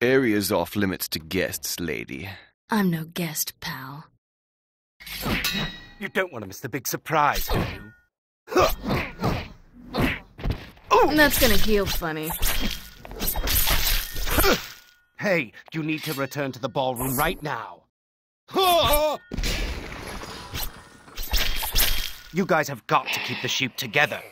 is off limits to guests, lady. I'm no guest, pal. You don't want to miss the big surprise, do you? That's gonna heal funny. Hey, you need to return to the ballroom right now. You guys have got to keep the sheep together.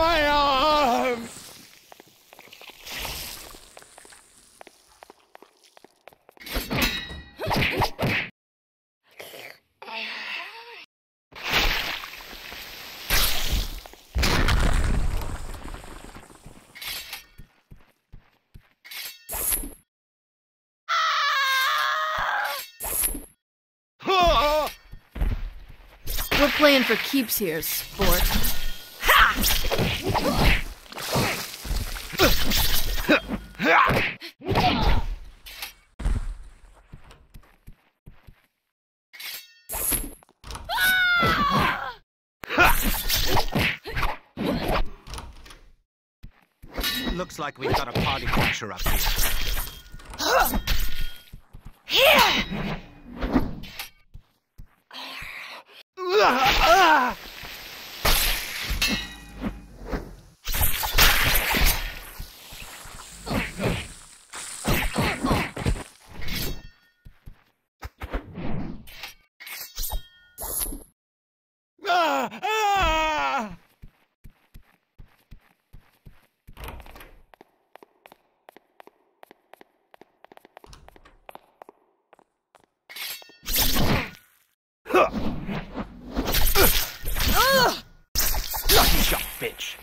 My arm! We're playing for keeps here, sport. Looks like we've got a party crasher up here. Ah! Ah! Lucky shot, bitch.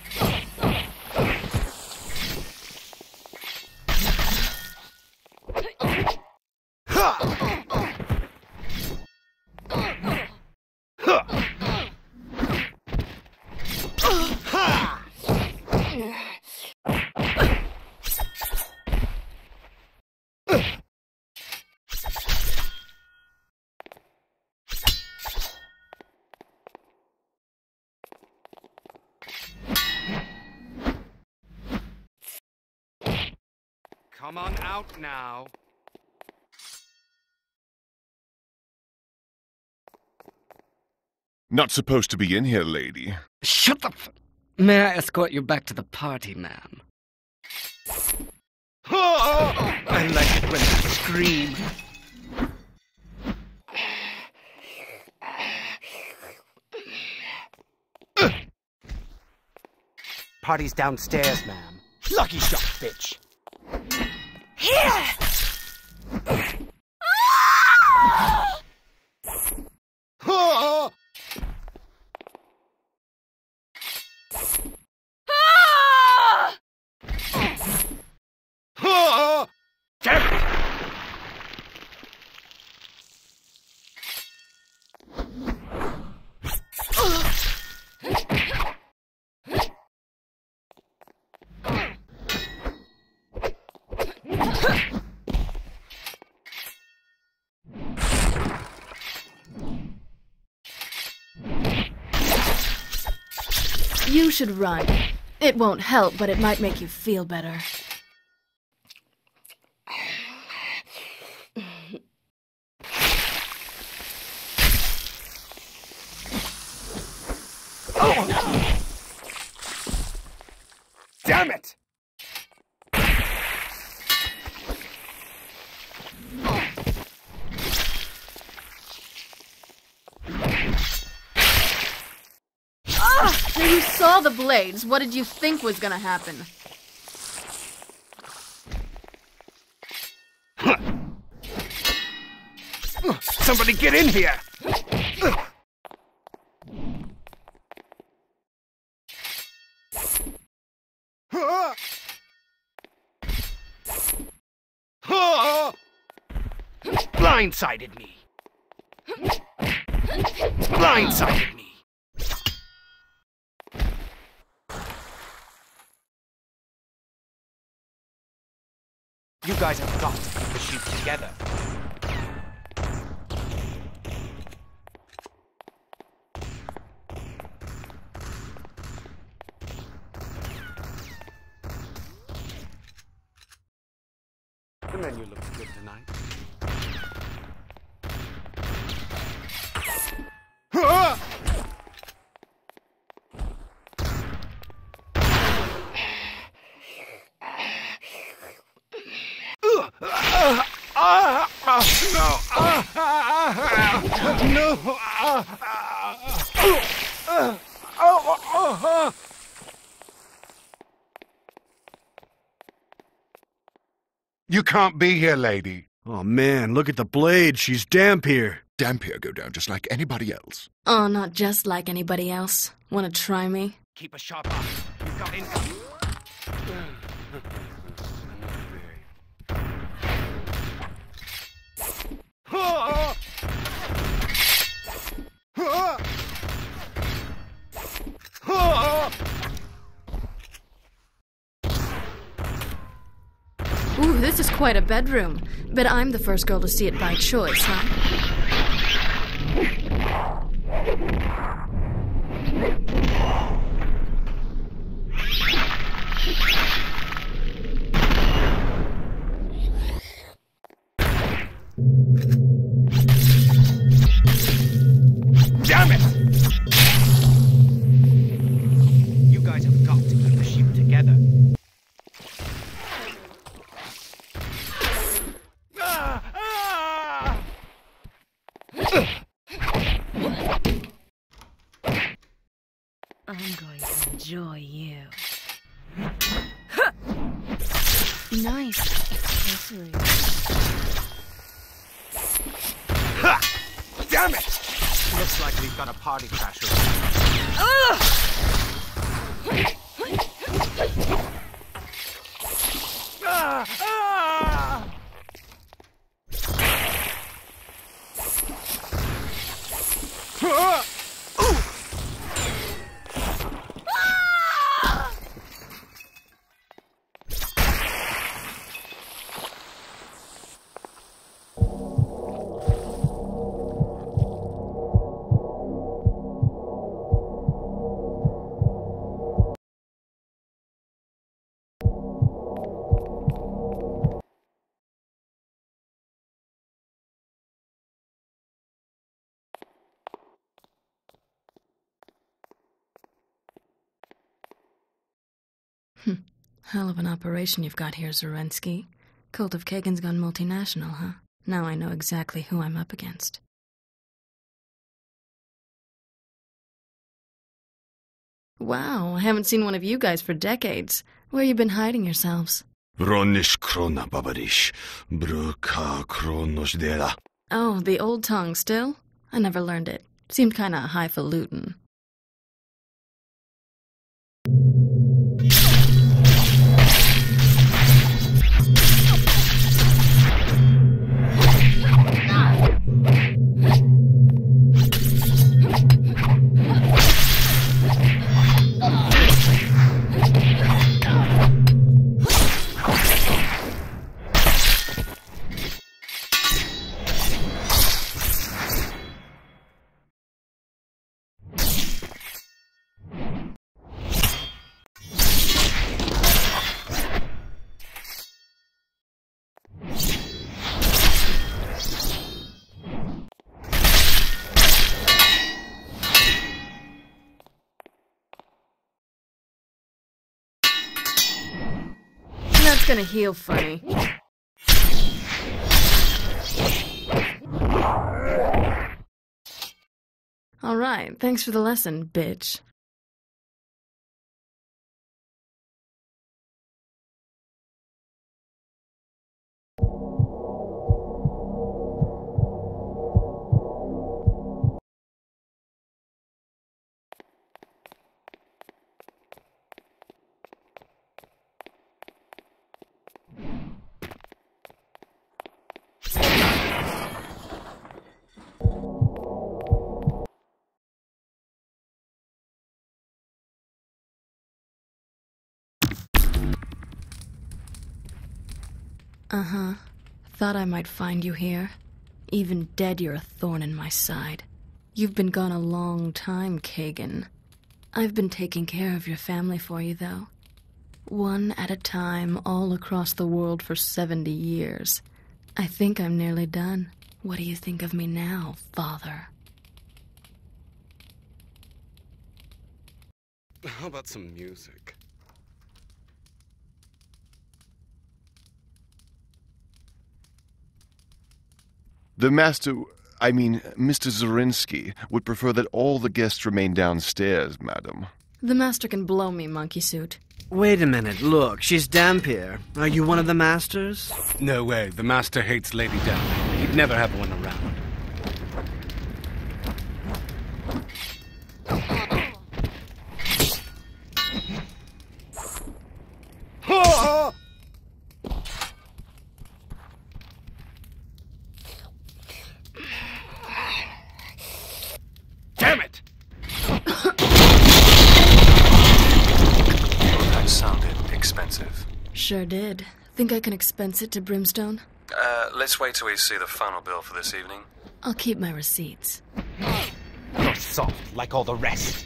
Come on out now. Not supposed to be in here, lady. Shut the f- May I escort you back to the party, ma'am? I like it when you scream. Party's downstairs, ma'am. Lucky shot, bitch. Here! Damn it! You should run. It won't help, but it might make you feel better. Damn it! Now you saw the blades. What did you think was gonna happen? Somebody get in here! Blindsided me! Blindsided me! You guys have got to keep the sheep together. The menu looks good tonight. You can't be here, lady. Oh man, look at the blade. She's dhampir. Damp here go down just like anybody else. Oh, not just like anybody else. Wanna try me? Keep a sharp eye. We've got income. Ooh, this is quite a bedroom. But I'm the first girl to see it by choice, huh? Nice. Accessory. Damn it! Looks like we've got a party crasher. Hmm. Hell of an operation you've got here, Zerinsky. Cult of Kagan's gone multinational, huh? Now I know exactly who I'm up against. Wow, I haven't seen one of you guys for decades. Where you been hiding yourselves? Bronish krona babarish. Bruka kronos dela. Oh, the old tongue still? I never learned it. Seemed kinda highfalutin. Gonna heal funny. Alright, thanks for the lesson, bitch. Uh huh. Thought I might find you here. Even dead, you're a thorn in my side. You've been gone a long time, Kagan. I've been taking care of your family for you, though. One at a time, all across the world for 70 years. I think I'm nearly done. What do you think of me now, Father? How about some music? The master, I mean, Mr. Zerinsky, would prefer that all the guests remain downstairs, madam. The master can blow me, monkey suit. Wait a minute, look, she's dhampir. Are you one of the masters? No way. The master hates Lady Damp. He'd never have one around. Damn it! That sounded expensive. Sure did. Think I can expense it to Brimstone? Uh, let's wait till we see the final bill for this evening. I'll keep my receipts. You're soft, like all the rest.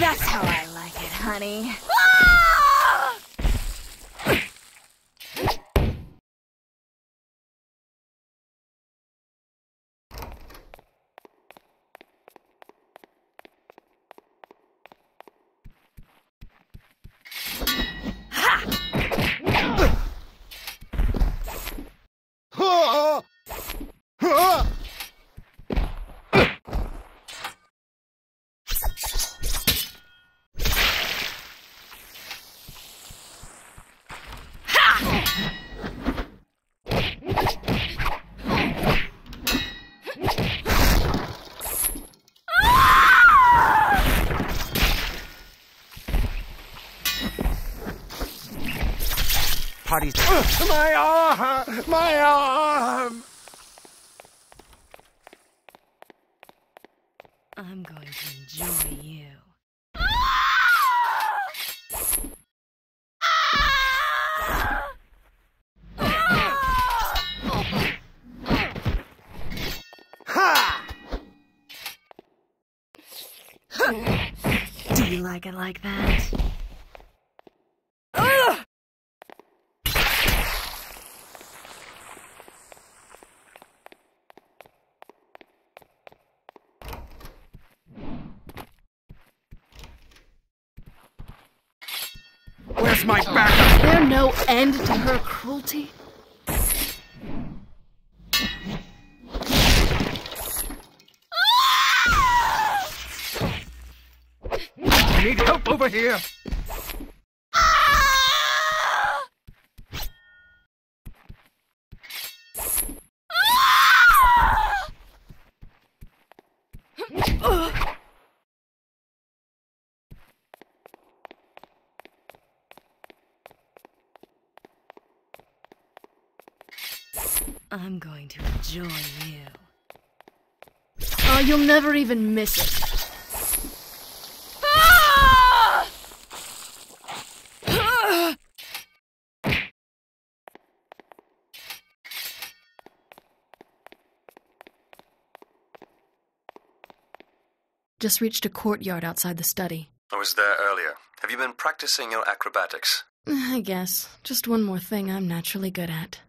That's how I like it, honey. Party's. My arm! My arm! I'm going to enjoy you. Do you like it like that? My backup? There no end to her cruelty? I need help over here! I'm going to enjoy you. Oh, you'll never even miss it. Just reached a courtyard outside the study. I was there earlier. Have you been practicing your acrobatics? I guess. Just one more thing I'm naturally good at.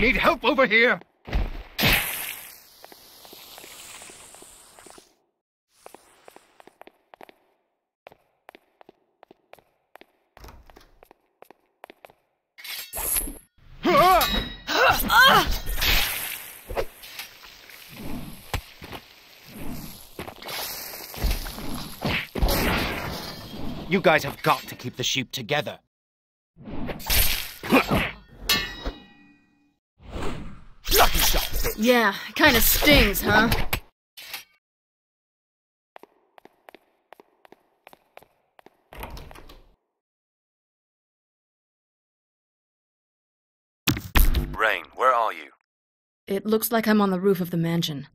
Need help over here. You guys have got to keep the sheep together. Lucky shot, bitch. Yeah, kinda stings, huh? Rain, where are you? It looks like I'm on the roof of the mansion.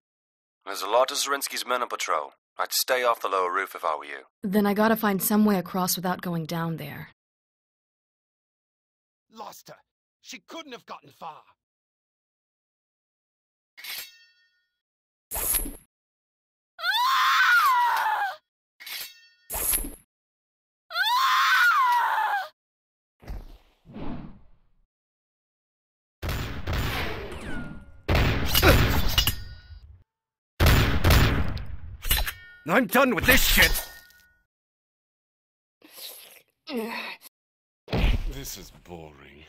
There's a lot of Zerinsky's men on patrol. I'd stay off the lower roof if I were you. Then I gotta find some way across without going down there. Lost her. She couldn't have gotten far. I'm done with this shit. This is boring.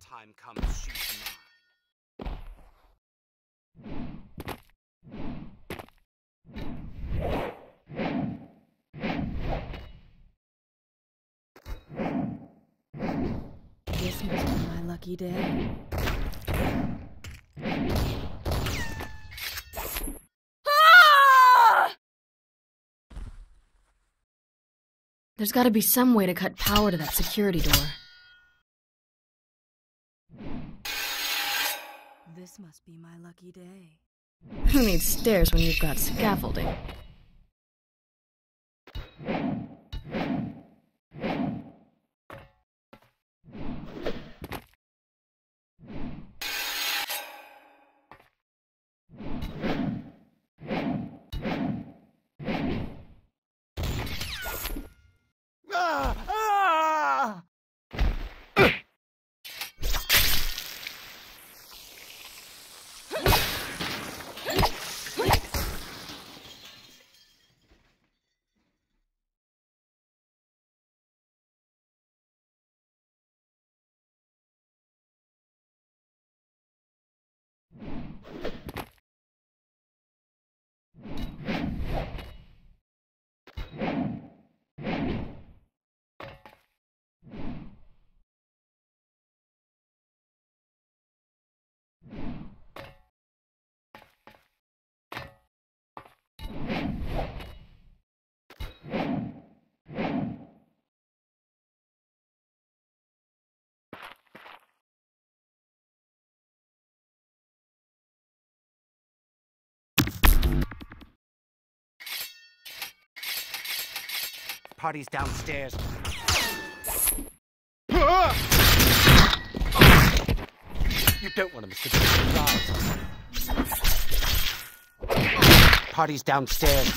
Time comes, she's mine. This must be my lucky day. There's gotta be some way to cut power to that security door. This must be my lucky day. Who needs stairs when you've got scaffolding? Ah! Ah! Party's downstairs. You don't want to miss the. Party's downstairs.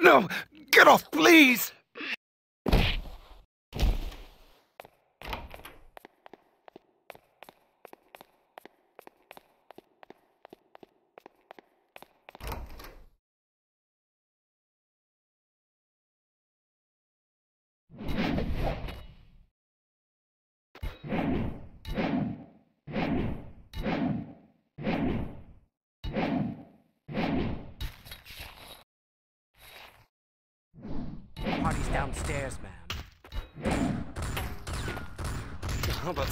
No! Get off, please! How about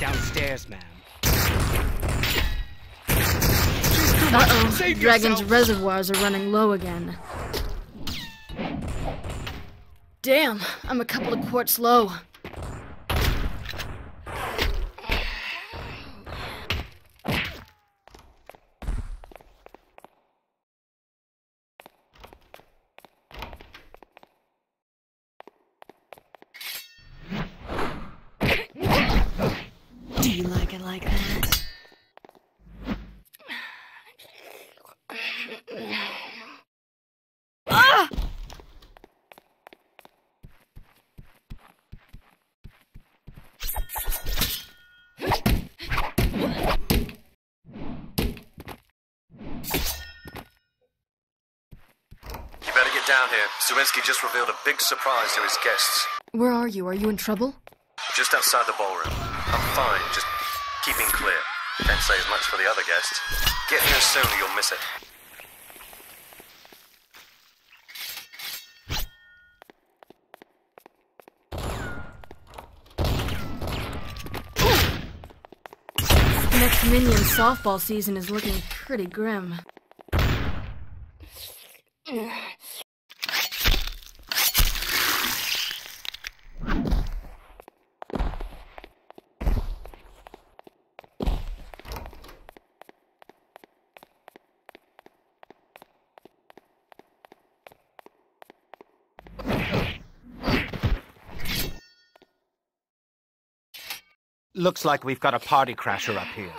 downstairs, ma'am. Uh-oh, Dragon's yourself. reservoirs are running low again. Damn, I'm a couple of quarts low. Do you like it like that? You better get down just revealed a big surprise to his guests. Where are you? Are you in trouble? Just outside the ballroom. I'm fine, just keeping clear. Can't say as much for the other guests. Get here soon or you'll miss it. Next Minion softball season is looking pretty grim. Looks like we've got a party crasher up here.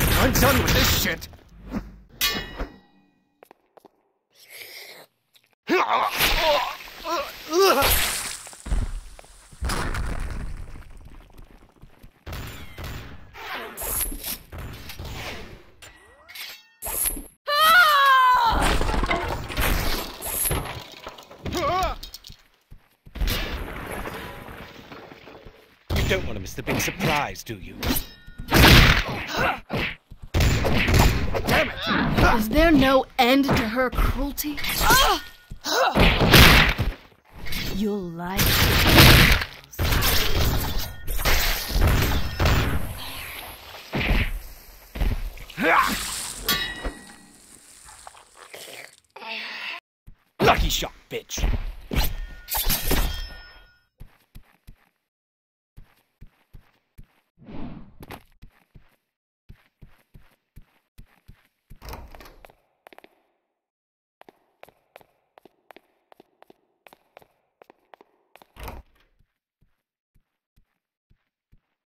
I'm done with this shit. You don't want to miss the big surprise, do you? Is there no end to her cruelty? You'll like it. Lucky shot, bitch.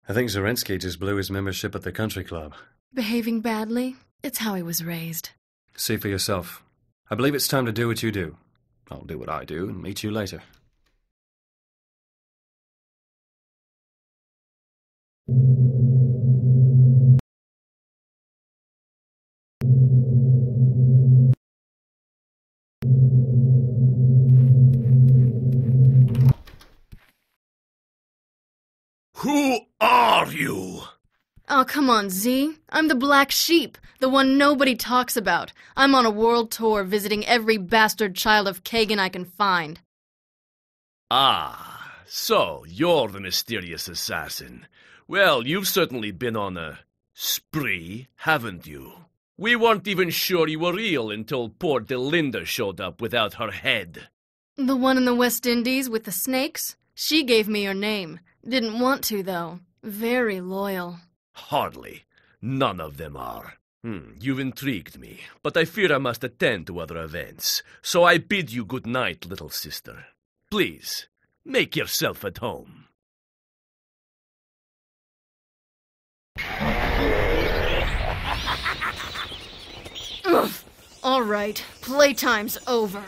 I think Zerinsky just blew his membership at the country club. Behaving badly? It's how he was raised. See for yourself. I believe it's time to do what you do. I'll do what I do and meet you later. Oh, come on, Z. I'm the black sheep, the one nobody talks about. I'm on a world tour visiting every bastard child of Kagan I can find. Ah, so you're the mysterious assassin. Well, you've certainly been on a spree, haven't you? We weren't even sure you were real until poor Delinda showed up without her head. The one in the West Indies with the snakes? She gave me your name. Didn't want to, though. Very loyal. Hardly. None of them are. Hmm, you've intrigued me, but I fear I must attend to other events. So I bid you good night, little sister. Please, make yourself at home. All right, playtime's over.